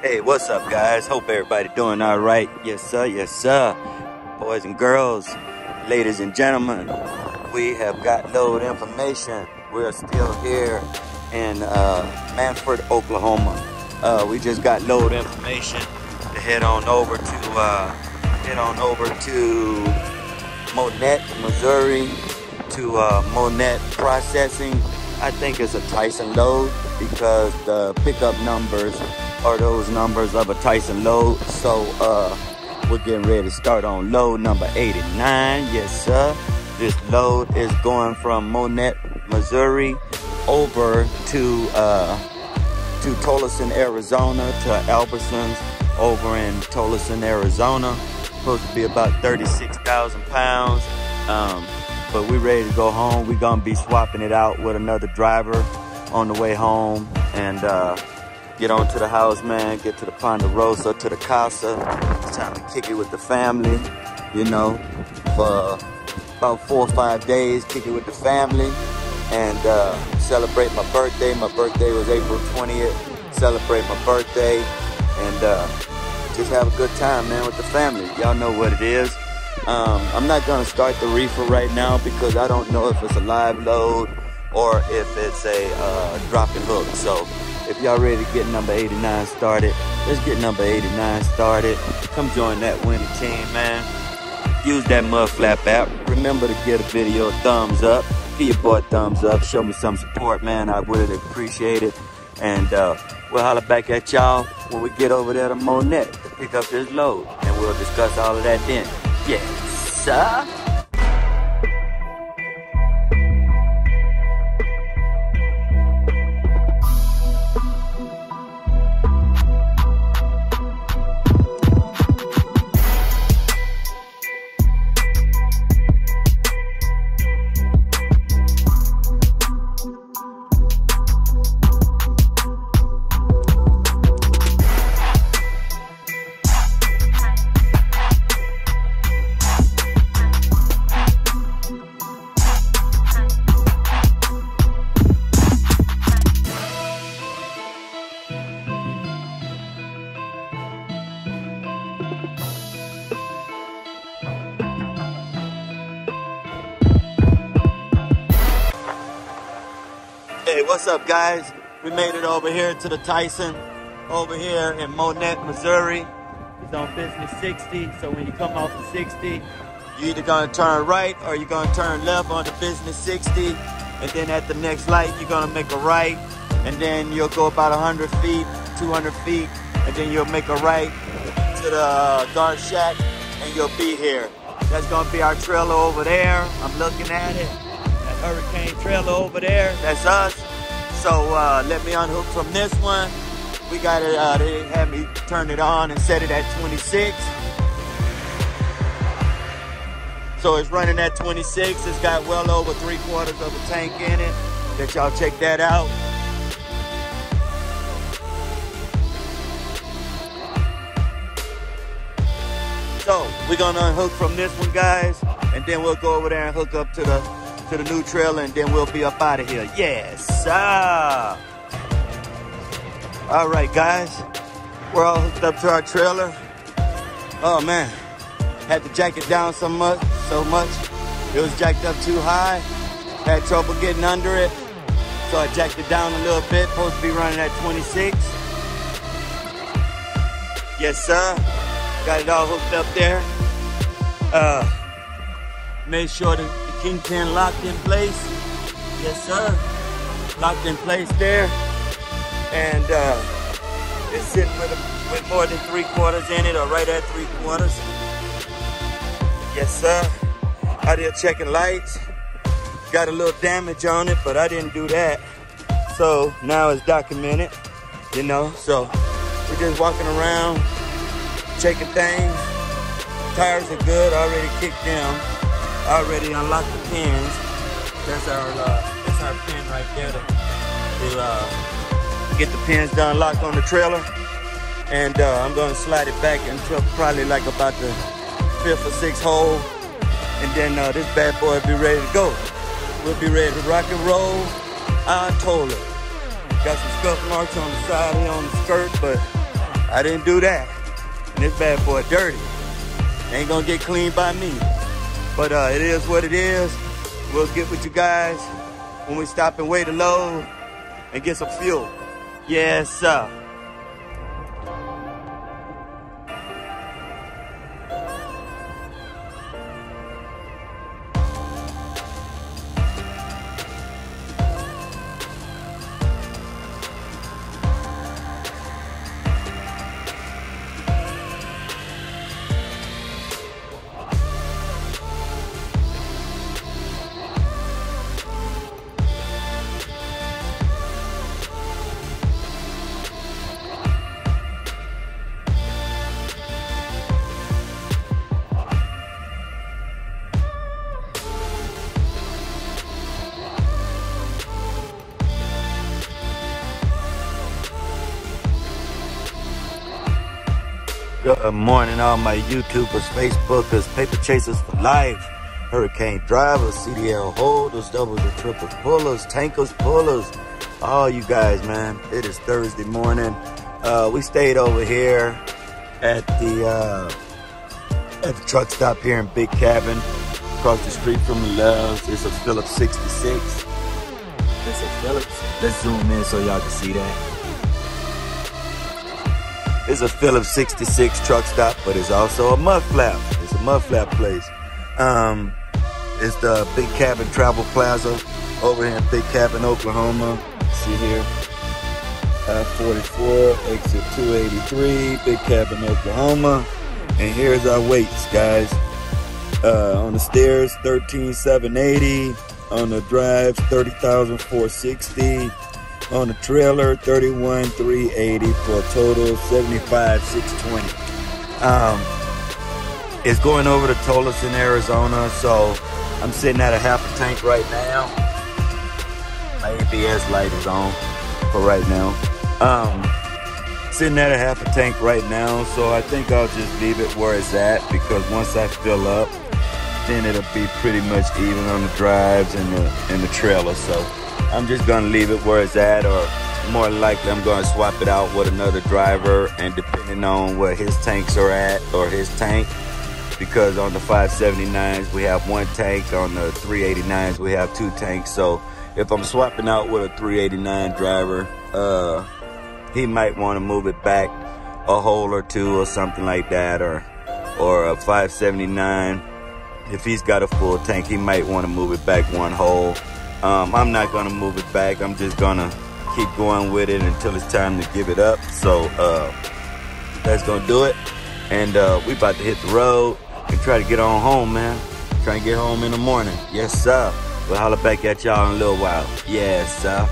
Hey, what's up, guys? Hope everybody doing all right. Yes, sir. Yes, sir. Boys and girls, ladies and gentlemen, we have got load information. We're still here in uh, Mannford, Oklahoma. Uh, we just got load information to head on over to uh, head on over to Monett, Missouri, to uh, Monett Processing. I think it's a Tyson load because the pickup numbers are those numbers of a Tyson load. So uh, we're getting ready to start on load number 89. Yes, sir. This load is going from Monett, Missouri, over to uh, to Tolleson, Arizona, to Albertsons over in Tolleson, Arizona. Supposed to be about 36,000 pounds. Um, but we're ready to go home. We're gonna be swapping it out with another driver on the way home and uh, get on to the house, man, get to the Ponderosa, to the Casa. It's time to kick it with the family, you know, for about four or five days, kick it with the family and uh, celebrate my birthday. My birthday was April 20th. Celebrate my birthday and uh, just have a good time, man, with the family. Y'all know what it is. Um, I'm not gonna start the reefer right now because I don't know if it's a live load or if it's a uh, drop and hook. So if y'all ready to get number 89 started, let's get number 89 started. Come join that winning team, man. Use that mud flap app. Remember to give a video a thumbs up. Give your boy a thumbs up. Show me some support, man. I would appreciate it. And uh, we'll holler back at y'all when we get over there to Monett to pick up this load. And we'll discuss all of that then. Yes, sir. Guys? We made it over here to the Tyson, over here in Monett, Missouri. It's on Business 60, so when you come off the 60, you either gonna turn right or you're gonna turn left on the Business 60, and then at the next light, you're gonna make a right, and then you'll go about 100 feet, 200 feet, and then you'll make a right to the uh, guard shack, and you'll be here. That's gonna be our trailer over there. I'm looking at it. That Hurricane trailer over there, that's us. So uh, let me unhook from this one. We got it, uh, they had me turn it on and set it at 26. So it's running at 26. It's got well over three quarters of a tank in it. Let y'all check that out. So we're gonna unhook from this one, guys, and then we'll go over there and hook up to the to the new trailer, and then we'll be up out of here. Yes, sir. All right, guys, we're all hooked up to our trailer. Oh man, had to jack it down so much, so much. It was jacked up too high. Had trouble getting under it, so I jacked it down a little bit. Supposed to be running at 26. Yes, sir. Got it all hooked up there. Uh, made sure the kingpin locked in place. Yes, sir. Locked in place there. And uh, it's sitting with, a, with more than three quarters in it or right at three quarters. Yes, sir. Out here checking lights. Got a little damage on it, but I didn't do that. So now it's documented, you know. So we're just walking around, checking things. Tires are good, already kicked them. Already unlocked the pins. That's our uh, that's our pin right there to, uh, get the pins done locked on the trailer. And uh, I'm gonna slide it back until probably like about the fifth or sixth hole. And then uh, this bad boy will be ready to go. We'll be ready to rock and roll. I told her. Got some scuff marks on the side here on the skirt, but I didn't do that. And this bad boy dirty. Ain't gonna get cleaned by me. But uh, it is what it is. We'll get with you guys when we stop and wait a load and get some fuel. Yes, sir. Morning, all my YouTubers, Facebookers, paper chasers for life, hurricane drivers, CDL holders, doubles and triples pullers, tankers, pullers, all you guys, man. It is Thursday morning. Uh, we stayed over here at the uh, at the truck stop here in Big Cabin, across the street from the Loves. It's a Phillips 66. It's a Phillips. Let's zoom in so y'all can see that. It's a Phillips 66 truck stop, but it's also a mud flap. It's a mud flap place. Um, it's the Big Cabin Travel Plaza over here in Big Cabin, Oklahoma. See here. I-44, exit 283, Big Cabin, Oklahoma. And here's our weights, guys. Uh, on the steers, 13,780. On the drives, 30,460 on the trailer 31 380 for a total 75 620 um it's going over to Tolleson Arizona so I'm sitting at a half a tank right now. My ABS light is on for right now. Um sitting at a half a tank right now so I think I'll just leave it where it's at because once I fill up then it'll be pretty much even on the drives and the and the trailer so I'm just gonna leave it where it's at or more likely I'm gonna swap it out with another driver and depending on where his tanks are at or his tank because on the 579s we have one tank on the 389s we have two tanks. So if I'm swapping out with a 389 driver uh he might want to move it back a hole or two or something like that or or a 579 if he's got a full tank he might want to move it back one hole um, I'm not gonna move it back. I'm just gonna keep going with it until it's time to give it up. So uh, that's gonna do it. And uh, we about to hit the road and try to get on home, man. Try to get home in the morning. Yes, sir. We'll holler back at y'all in a little while. Yes, sir.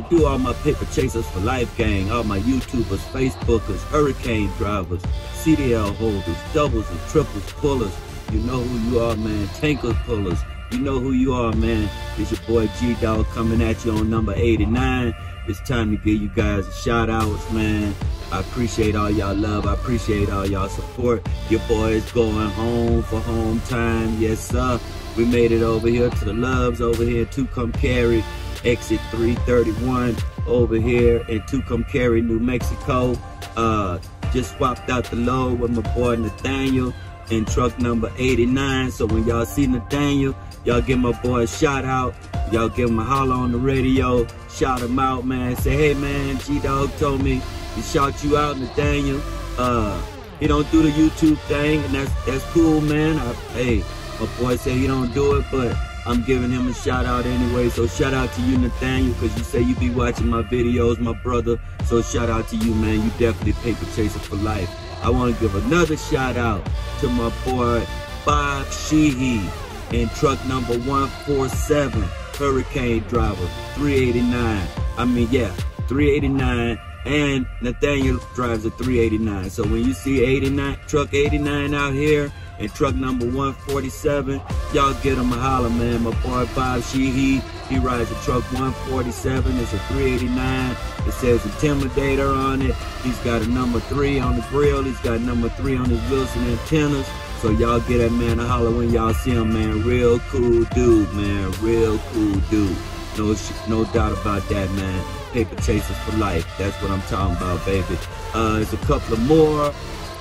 Do, all my paper chasers for life gang, all my YouTubers, Facebookers, hurricane drivers, CDL holders, doubles and triples pullers. You know who you are, man. Tankers pullers. You know who you are, man. It's your boy G Dog coming at you on number 89. It's time to give you guys a shout outs, man. I appreciate all y'all love. I appreciate all y'all support. Your boy is going home for home time. Yes, sir. We made it over here to the loves over here to Tucumcari exit 331 over here in Tucumcari, New Mexico. Uh, just swapped out the load with my boy Nathaniel in truck number 89. So when y'all see Nathaniel, y'all give my boy a shout out. Y'all give him a holler on the radio. Shout him out, man. Say, hey, man, G-Dog told me to shout you out, Nathaniel. Uh, he don't do the YouTube thing, and that's that's cool, man. I, hey, my boy said he don't do it, but I'm giving him a shout out anyway. So shout out to you, Nathaniel, because you say you be watching my videos, my brother. So shout out to you, man. You definitely paper chaser for life. I want to give another shout out to my boy Bob Sheehy in truck number 147, Hurricane Driver, 389. I mean, yeah, 389. And Nathaniel drives a 389. So when you see 89, truck 89 out here, and truck number 147. Y'all get him a holler, man. My boy Bob Sheehy, he rides a truck 147. It's a 389. It says Intimidator on it. He's got a number three on the grill. He's got number three on his Wilson antennas. So y'all get that man a holler when y'all see him, man. Real cool dude, man. Real cool dude. No, no doubt about that, man. Paper chasers for life. That's what I'm talking about, baby. Uh, there's a couple of more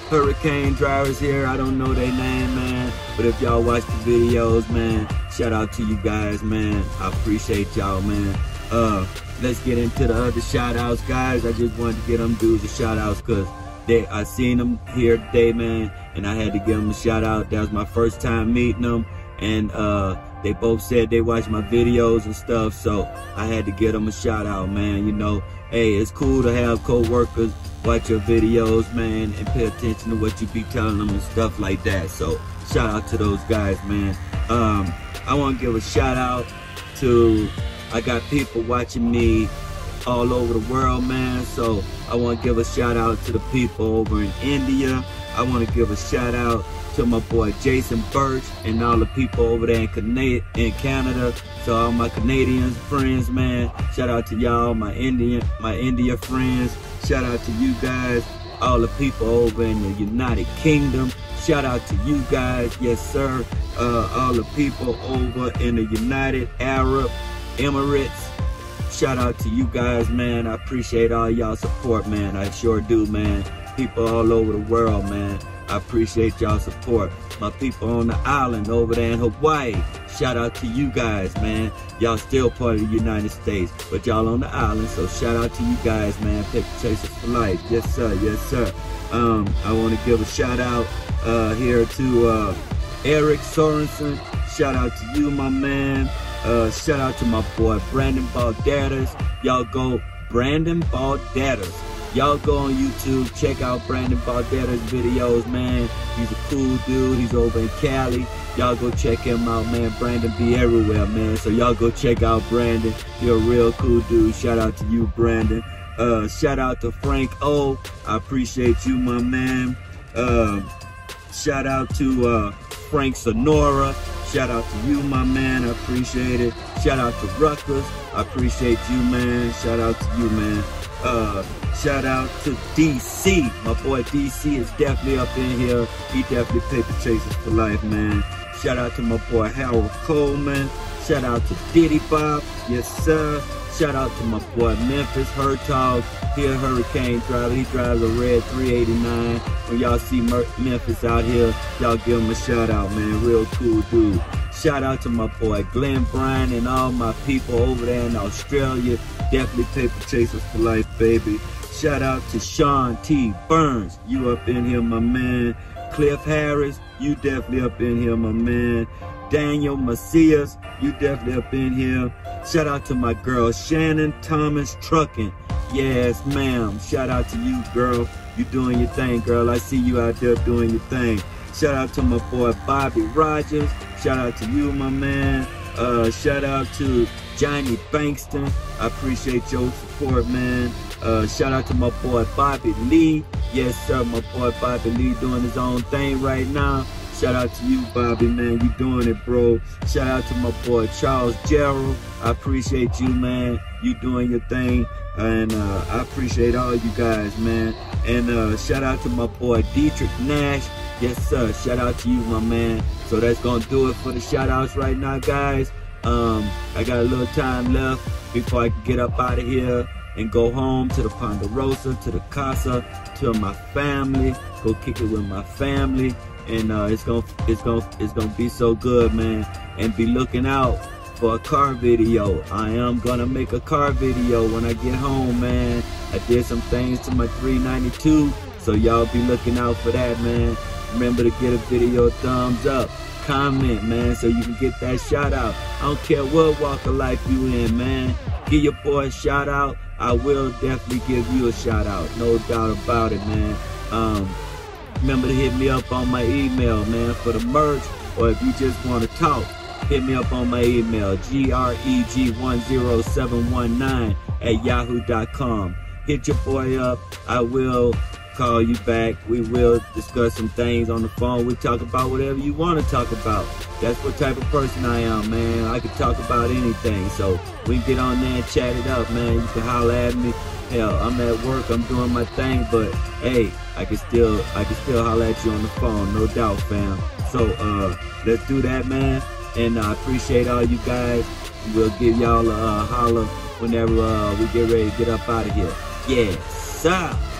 hurricane drivers here. I don't know their name, man. But if y'all watch the videos, man, shout out to you guys, man. I appreciate y'all, man. Uh, let's get into the other shout outs, guys. I just wanted to get them dudes a shout outs because they I seen them here today, man, and I had to give them a shout out. That was my first time meeting them, and uh, they both said they watch my videos and stuff, so I had to give them a shout out, man. You know, hey, it's cool to have co-workers watch your videos, man, and pay attention to what you be telling them and stuff like that. So shout out to those guys, man. Um, I want to give a shout out to, I got people watching me all over the world, man. So I want to give a shout out to the people over in India. I want to give a shout out to my boy Jason Birch and all the people over there in, in Canada. So all my Canadian friends, man. Shout out to y'all, my Indian, my India friends. Shout out to you guys, all the people over in the United Kingdom. Shout out to you guys, yes sir. Uh, all the people over in the United Arab Emirates. Shout out to you guys, man. I appreciate all y'all support, man. I sure do, man. People all over the world, man. I appreciate y'all support. My people on the island over there in Hawaii. Shout out to you guys, man. Y'all still part of the United States, but y'all on the island, so shout out to you guys, man. Paper Chasers for life. Yes, sir. Yes, sir. Um, I want to give a shout out uh, here to uh, Eric Sorensen. Shout out to you, my man. Uh, shout out to my boy Brandon Balderas. Y'all go Brandon Balderas. Y'all go on YouTube, check out Brandon Balderas' videos, man. He's a cool dude. He's over in Cali. Y'all go check him out, man. Brandon be everywhere, man. So y'all go check out Brandon. You're a real cool dude. Shout out to you, Brandon. Uh, shout out to Frank O. I appreciate you, my man. Uh, shout out to uh, Frank Sonora. Shout out to you, my man. I appreciate it. Shout out to Rutgers. I appreciate you, man. Shout out to you, man. Uh, shout out to DC. My boy DC is definitely up in here. He definitely paper chasers for life, man. Shout out to my boy Harold Coleman. Shout out to Diddy Bob. Yes, sir. Shout out to my boy Memphis Hertog. He a hurricane driver. He drives a red 389. When y'all see Memphis out here, y'all give him a shout out, man. Real cool dude. Shout out to my boy Glenn Bryan and all my people over there in Australia. Definitely paper chasers for life, baby. Shout out to Sean T. Burns. You up in here, my man. Cliff Harris, you definitely up in here, my man. Daniel Macias, you definitely up in here. Shout out to my girl Shannon Thomas Trucking. Yes, ma'am. Shout out to you, girl. You doing your thing, girl. I see you out there doing your thing. Shout out to my boy Bobby Rogers. Shout out to you, my man. Uh, shout out to Johnny Bankston. I appreciate your support, man. Uh, shout out to my boy Bobby Lee. Yes, sir, my boy Bobby Lee doing his own thing right now. Shout out to you, Bobby, man. You doing it, bro. Shout out to my boy Charles Gerald. I appreciate you, man. You doing your thing. And uh, I appreciate all you guys, man. And uh, shout out to my boy Dietrich Nash. Yes, sir. Shout out to you, my man. So that's going to do it for the shout outs right now, guys. Um, I got a little time left before I can get up out of here and go home to the Ponderosa, to the Casa, to my family, go kick it with my family and uh, it's gonna it's gonna it's gonna be so good, man. And be looking out for a car video. I am gonna make a car video when I get home, man. I did some things to my 392, so y'all be looking out for that, man. Remember to get a video thumbs up, comment, man, so you can get that shout out. I don't care what walk of life you in, man. Give your boy a shout out. I will definitely give you a shout out, no doubt about it, man. Um, Remember to hit me up on my email, man, for the merch, or if you just want to talk, hit me up on my email, greg10719 at yahoo.com. Hit your boy up. I will call you back. We will discuss some things on the phone. We talk about whatever you want to talk about. That's what type of person I am, man. I can talk about anything. So we can get on there and chat it up, man. You can holler at me. Hell, I'm at work, I'm doing my thing, but hey, I can still I can still holler at you on the phone, no doubt, fam. So uh let's do that, man. And I uh, appreciate all you guys. We'll give y'all a uh, holler whenever uh, we get ready to get up out of here. Yeah, sir.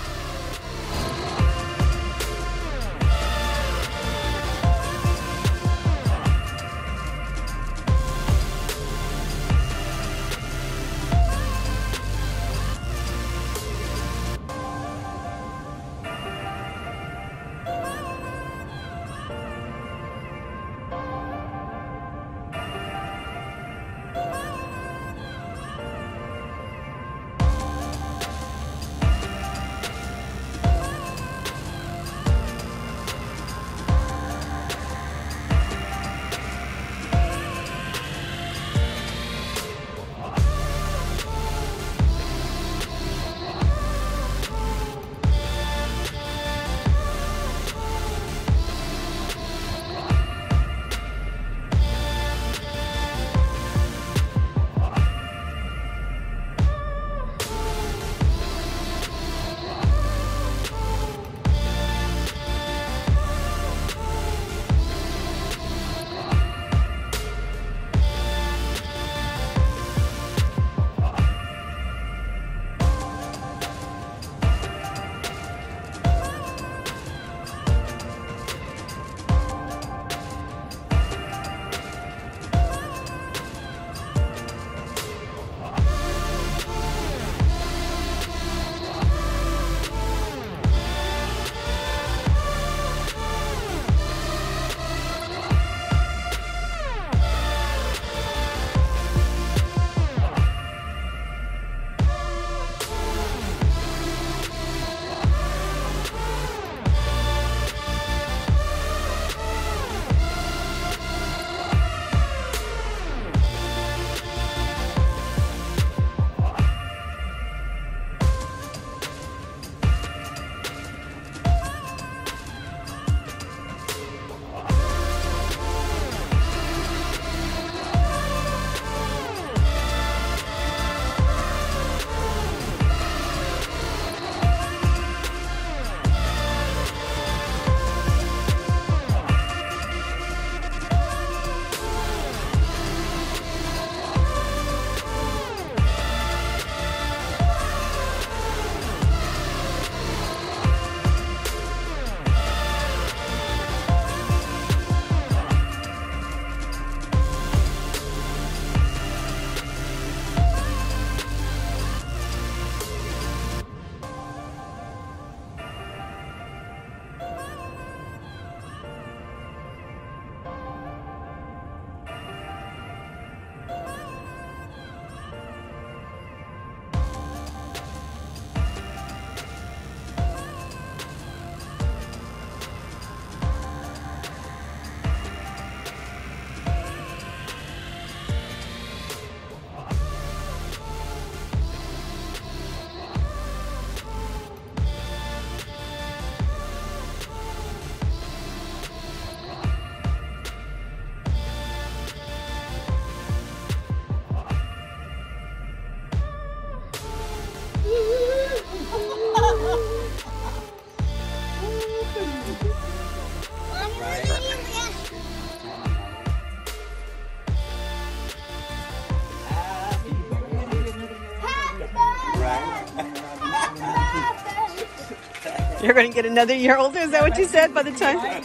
You're going to get another year older. Is that what you said by the time?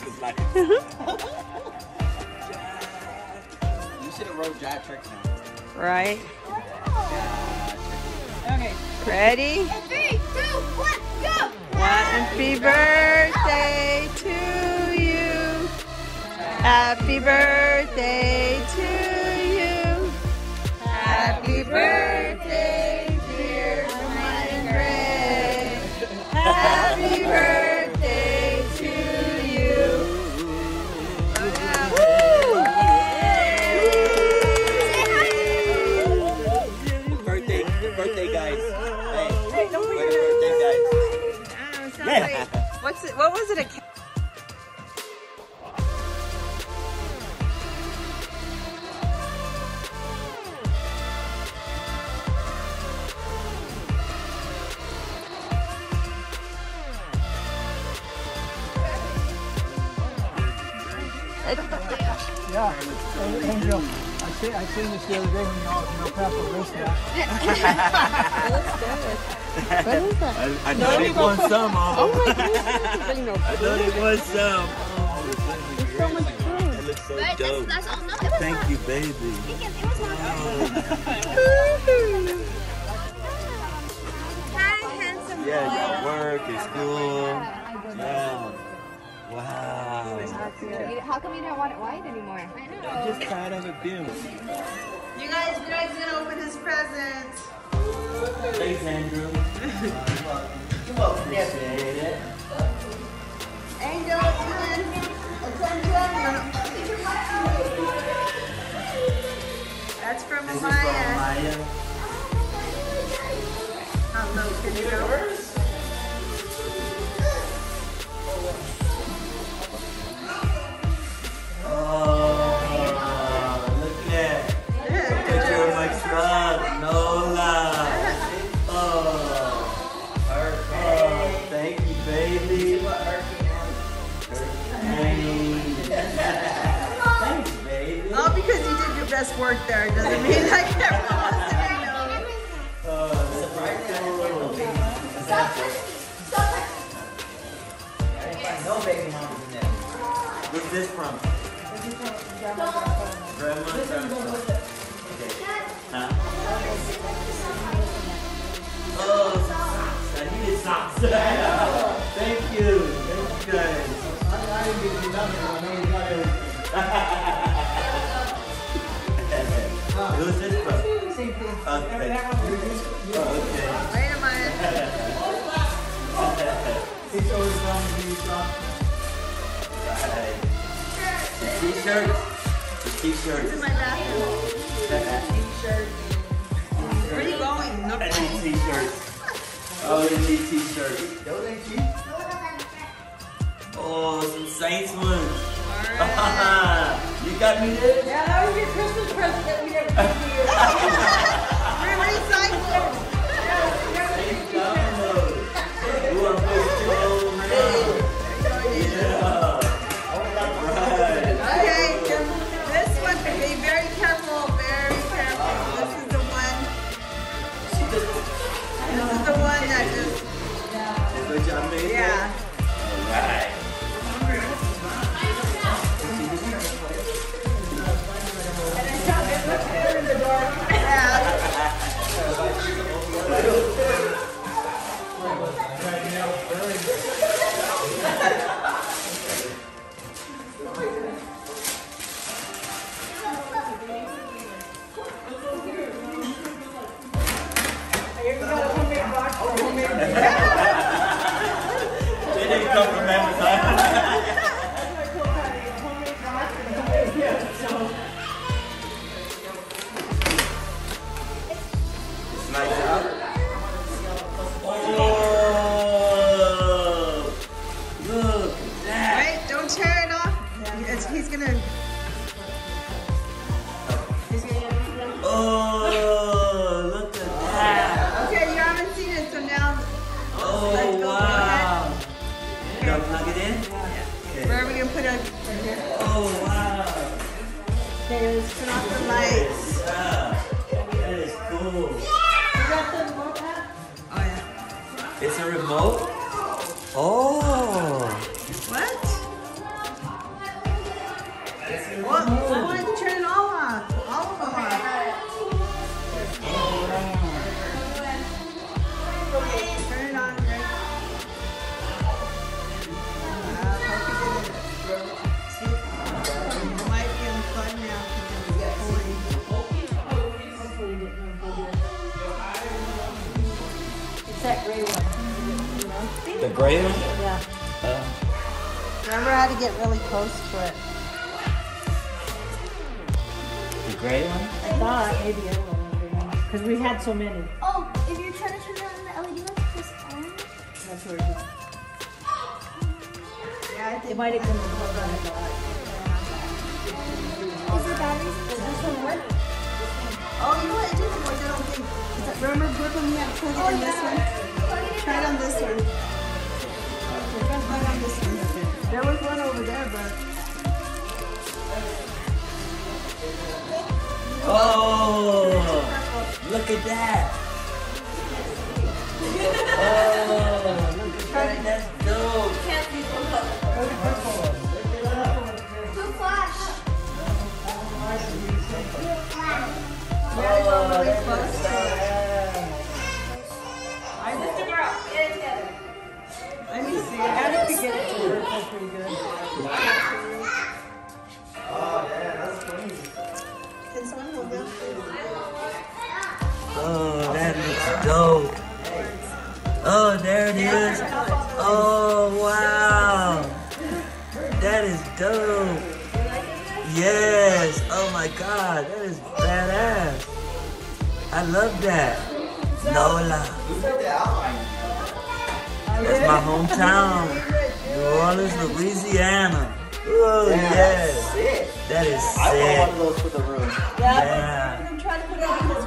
You should have wrote Jack Trick now. Right. Okay. Ready? Three, two, one, go! Happy birthday to you. Happy birthday to you. Happy birthday, What's it? What was it? A Yeah, see, I seen this the other day when y'all, when y'all passed the list out. I, I know they want some of Oh them. my goodness! Bring no I know they want some. Oh, There's so much food. that looks so But that's, dope. that's all. No, was Thank not. you, baby. It was not. Hi, handsome boy. Yeah, your work is cool. Yeah. Wow. How come you don't want it white anymore? I know. Just tired of it being. You guys, you guys gonna open his present. Thanks, Andrew. You're welcome. Appreciate it. Angel, attention. Attention. That's from This is from Amaya. Maya. Oh, look at that. Picture of my truck, Nola. Oh, oh, thank you, baby. Thanks, baby. All because you did your best work there doesn't mean I kept listening. No. Oh, that's No baby mamas in there. What's this from? Grandma. Okay. Huh? Oh, socks. I needed socks. Thank you. Thank you guys. I, I didn't give nothing, I know you got everything. Who's this from? Same thing. Okay. Okay. Wait a minute. it's always going to be something. Right. T-shirts. The This is my bathroom. T-shirt. Where are you going? No. I need t-shirts. Oh, I need t-shirts. Those ain't cheap. Oh, some Saints ones. you got me this? Yeah, that was your Christmas present that we never gave you. he's gonna, he's gonna, Oh, look at that. okay, you haven't seen it, so now, Oh, Let's go, go wow. You gotta plug it in? where are we gonna put it? Right here. Oh, wow. Okay, let's turn off the lights. Wow. That is cool. Oh, yeah. It's a remote? Oh. The gray one? Yeah. Uh. Remember how to get really close to it. The gray one? I thought maybe I will. Because we had so many. Oh, if you're trying to turn on the LED lights, press on. That's where it is. Yeah, It might have come in the on the. Is the batteries in Does this one work? Oh, you know what? It didn't work. I don't think. Remember, Brooke, when we had to plug it in this oh, one? Try it on this one. Try it on this one. There was one over there, but. Oh, look at that. Oh, look at that. That's dope. Blue flash. Oh, oh, that's me see. I get it to work. That's pretty good. Can someone hold that? Oh, that looks dope. Oh, there it is. Oh, wow. That is dope. Yes. Oh my God, that is badass. I love that. Nola. That's my hometown. New Orleans, Louisiana. Oh, yes. That is I want one of those for the room. Yeah. I'm trying to put it in his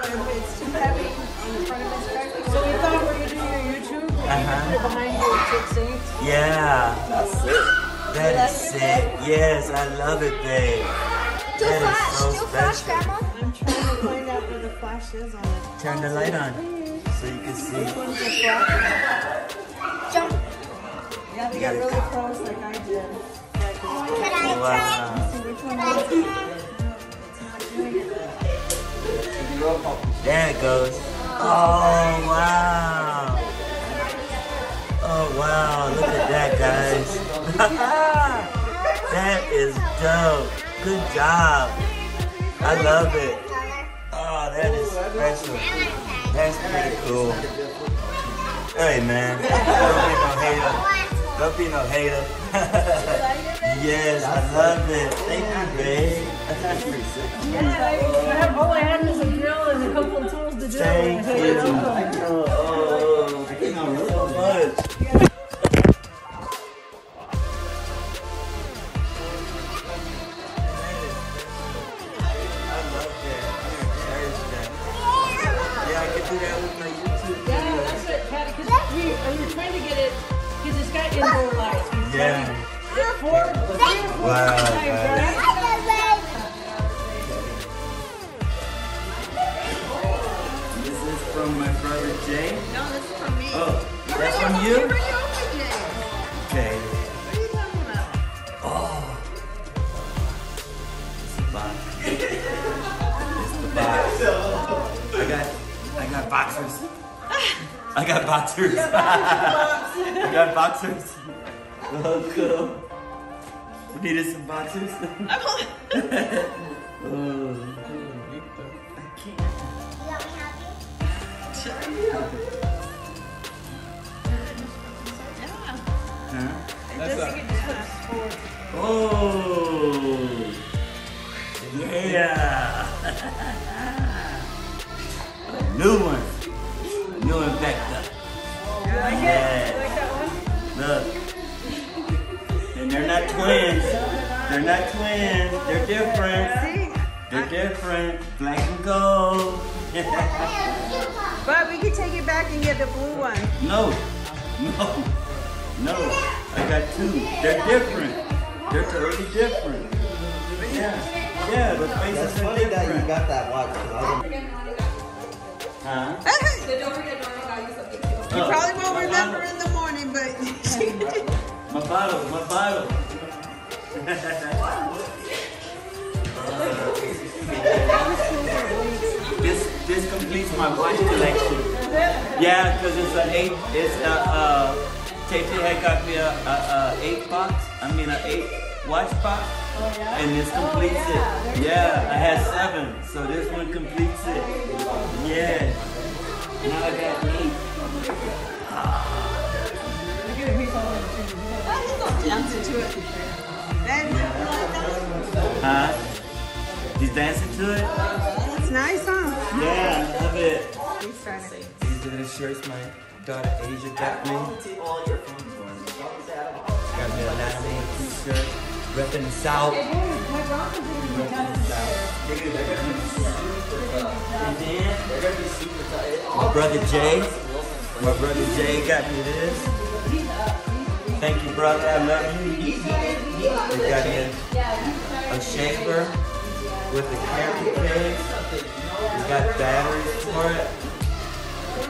but it's too heavy on the front of his back. So we thought we were going to do your YouTube. Uh-huh. Put it behind your Chick Saints. Yeah. That's sick. That is sick. Yes, I love it, babe. Do That flash. is so Do flash. Grandma. I'm trying to find out where the flash is on it. Turn the light on so you can see. One's the flash. Jump. Yeah, they got really close like I did. Yeah, 'cause Can I Wow. see which try? Can I There it goes. Oh, wow. Oh, wow. Look at that, guys. that is dope. Good job. I love it. Oh, that is special. That's pretty cool. Hey, man. Don't be no hater. Don't be no hater. yes, I love it. Thank you, babe. That's pretty sick. I have, all I had was a drill and a couple of tools to do it. Thank you. Oh, thank you so much. Yeah. Wow. This is from my brother Jay. No, this is from me. Oh, that's from you? Okay. What are you talking about? Oh. I got, I got boxers. I got boxers. I got boxers. Oh, cool. You needed some boxers? oh. I can't. Huh? Oh, yeah. A new one. Different. See? They're different. Black and gold. But we can take it back and get the blue one. no. No. No. I got two. They're different. They're totally different. Yeah. Yeah, the That's faces are funny that you got that watch. watch. 'cause I was Huh? Hey, Oh probably won't remember in the morning, but My bottle, my bottle. this this completes my watch collection. Yeah, because it's an eight. It's a uh, Tay had got me a, a, a eight box. I mean an eight watch box, Oh, yeah? and this completes it. Yeah, I had seven, so this one completes it. Yeah. Now I got eight. Huh? He's dancing to it? That's nice, huh? Yeah, I love it. These are the shirts my daughter Asia got me. Got me an anatomy t-shirt. Repping the South. Repping the South. And then, my brother Jay. My brother Jay got me this. Thank you, brother. I love you. They got me a, a shaver with a carry case. We got batteries for it.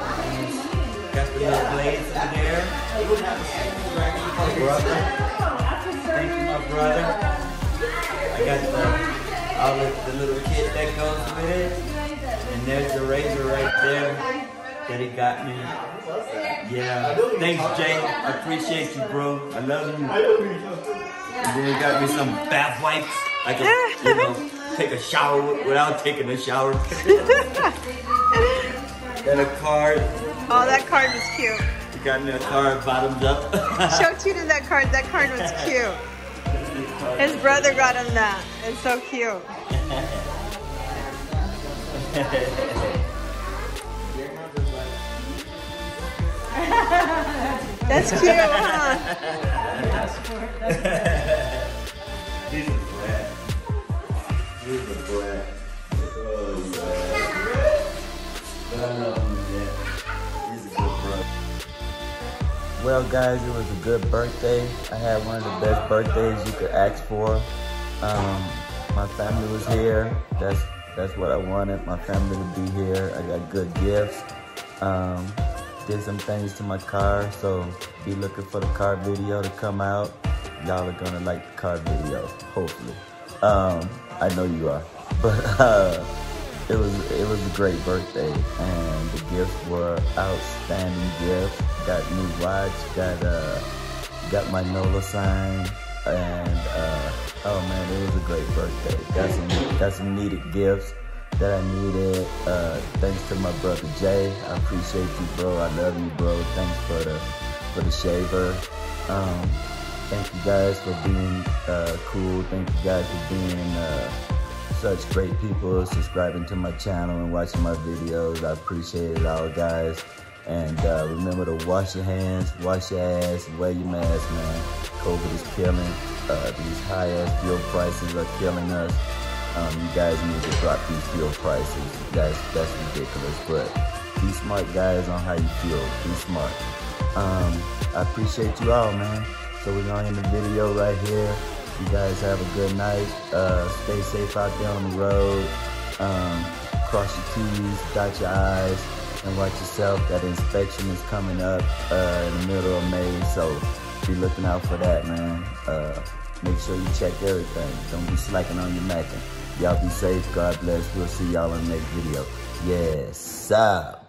And Got the little blades in there. My brother. Thank you, my brother. I got the all the, the little kit that goes with it. And there's the razor right there that he got me. Yeah. Thanks, Jay. I appreciate you, bro. I love you. And then he got me some bath wipes. I can, you know, take a shower without taking a shower. and a card. Oh, that card was cute. You got me a card bottoms up. Show Tina that card. That card was cute. His brother got him that. It's so cute. That's cute, huh? Well, guys, it was a good birthday. I had one of the best birthdays you could ask for. Um, my family was here. That's that's what I wanted. My family to be here. I got good gifts. Um, did some things to my car, so be looking for the car video to come out. Y'all are gonna like the car video, hopefully. Um, I know you are, but uh, it was it was a great birthday, and the gifts were outstanding gifts. Got new watch, got uh, got my NOLA sign, and uh, oh man, it was a great birthday. Got some got some needed gifts that I needed. Uh, thanks to my brother Jay. I appreciate you, bro. I love you, bro. Thanks for the for the shaver. Um, thank you guys for being uh, cool. Thank you guys for being uh, such great people, subscribing to my channel and watching my videos. I appreciate it all, guys. And uh, remember to wash your hands, wash your ass, wear your mask, man. COVID is killing. Uh, these high ass fuel prices are killing us. Um, you guys need to drop these fuel prices. That's that's ridiculous. But be smart, guys, on how you feel. Be smart. Um, I appreciate you all, man. So we're gonna end the video right here. You guys have a good night. Uh, stay safe out there on the road. Um, cross your T's, dot your I's, and watch yourself. That inspection is coming up uh, in the middle of May, so be looking out for that, man. Uh, make sure you check everything. Don't be slacking on your macking. Y'all be safe. God bless. We'll see y'all in the next video. Yes, sir.